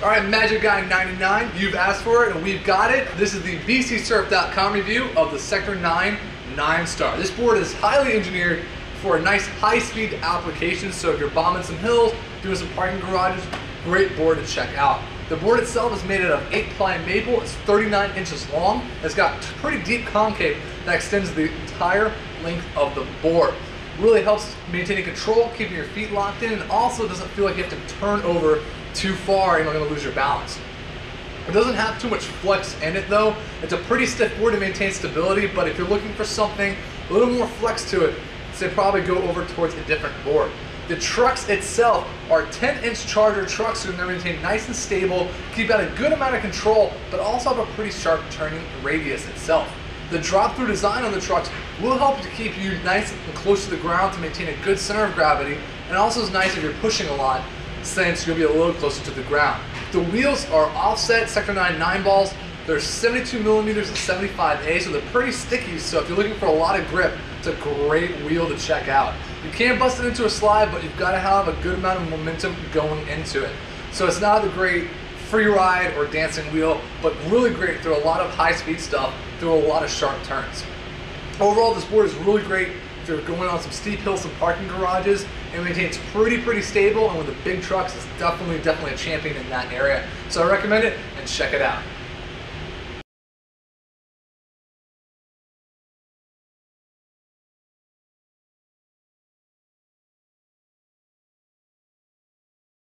All right, Magic Guy 99, you've asked for it and we've got it. This is the BCSurf.com review of the Sector 9 9 Star. This board is highly engineered for a nice high-speed application, so if you're bombing some hills, doing some parking garages, great board to check out. The board itself is made out of 8-ply maple, it's 39 inches long, it's got pretty deep concave that extends the entire length of the board. Really helps maintaining control, keeping your feet locked in, and also doesn't feel like you have to turn over too far and you're not gonna lose your balance. It doesn't have too much flex in it though. It's a pretty stiff board to maintain stability, but if you're looking for something a little more flex to it, say probably go over towards a different board. The trucks itself are 10 inch charger trucks so they're maintained nice and stable, keep out a good amount of control, but also have a pretty sharp turning radius itself. The drop through design on the trucks will help to keep you nice and close to the ground to maintain a good center of gravity, and also is nice if you're pushing a lot since you'll be a little closer to the ground. The wheels are offset Sector 9 9 balls. They're 72 millimeters and 75A, so they're pretty sticky. So if you're looking for a lot of grip, it's a great wheel to check out. You can't bust it into a slide, but you've got to have a good amount of momentum going into it. So it's not a great free ride or dancing wheel, but really great through a lot of high speed stuff, through a lot of sharp turns. Overall, this board is really great you're going on some steep hills, some parking garages, it maintains pretty, pretty stable, and with the big trucks, it's definitely, definitely a champion in that area. So I recommend it, and check it out.